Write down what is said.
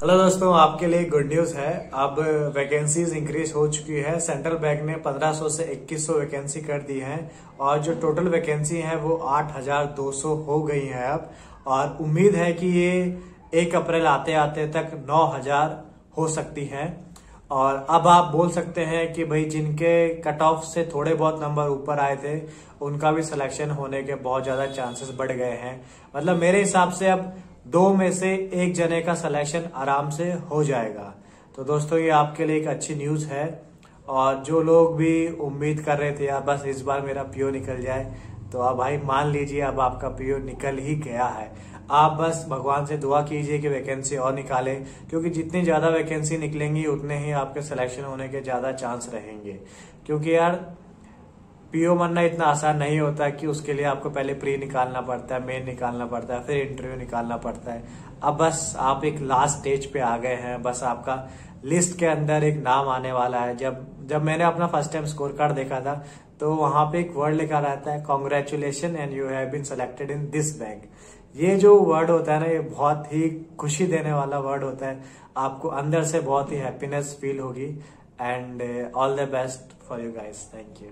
Hello दोस्तों, आपके लिए गुड न्यूज़ है। अब वैकेंसीज इंक्रीज हो चुकी है। सेंट्रल बैंक ने 1500 से 2100 वैकेंसी कर दी है और जो टोटल वैकेंसी है वो 8200 हो गई है अब। और उम्मीद है कि ये एक अप्रैल आते आते तक 9000 हो सकती है। और अब आप बोल सकते हैं कि भाई जिनके कट ऑफ़ से थोड़े बहुत नंबर ऊपर आए थे, उनका भी सिलेक्शन होने के बहुत ज़्यादा चांसेस बढ़ गए हैं। मतलब मेरे हिसाब से अब दो में से एक जने का सिलेक्शन आराम से हो जाएगा। तो दोस्तों, ये आपके लिए एक अच्छी न्यूज़ है। और जो लोग भी उम्मीद कर रहे थे, यार, बस इस बार मेरा पीओ निकल जाए तो अब भाई मान लीजिए अब आपका पीओ निकल ही गया है। आप बस भगवान से दुआ कीजिए कि वैकेंसी और निकाले, क्योंकि जितनी ज़्यादा वैकेंसी निकलेंगी, उतने ही आपके सिलेक्शन होने के ज़्यादा चांस रहेंगे। क्योंकि यार पीओ बनना इतना आसान नहीं होता कि उसके लिए आपको पहले प्री निकालना पड़ता है, मेन निकालना पड़ता है, फिर इंटरव्यू निकालना पड़ता है। अब बस आप एक लास्ट स्टेज पे आ गए हैं, बस आपका लिस्ट के अंदर एक नाम आने वाला है। जब जब मैंने अपना फ़र्स्ट टाइम स्कोर कार्ड देखा था तो वहाँ पे एक वर्ड लिखा रहता है congratulation and you have been selected in this bank ये जो वर्ड होता है ना, ये बहुत ही खुशी देने वाला वर्ड होता है। आपको अंदर से बहुत ही हैप्पीनेस फील होगी। And all the best for you guys thank you